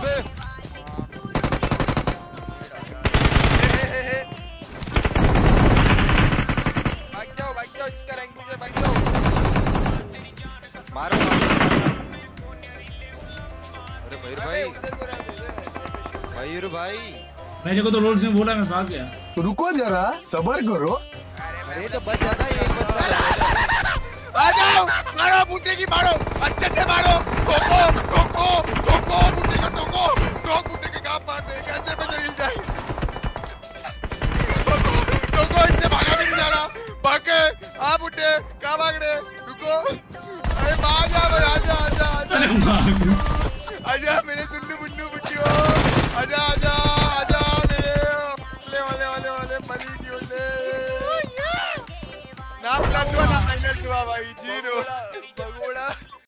अबे। मारो अरे भाई। भाई। मैं तो रोड से बोला मैं भाग गया। रुको जरा सबर करो। अरे मतलब तो बच जाता है एक आ जाओ मारो बूटे की मारो। अच्छे से मारो। अरे भाग जा भाई आजा आजा आजा अरे भाग आजा मेरे सुन्नू मुन्नू बुटियो आजा आजा आजा मेरे। वाले वाले वाले वाले मरी जी ले। ना प्लस हुआ ना माइनस हुआ भाई ज़ीरो।